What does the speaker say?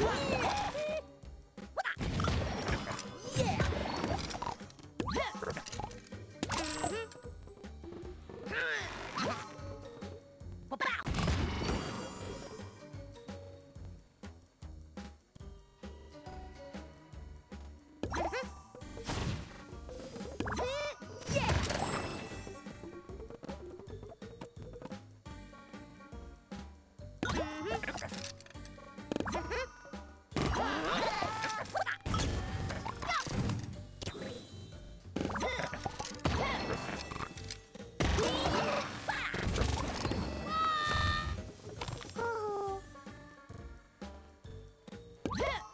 Yeah! Yeah!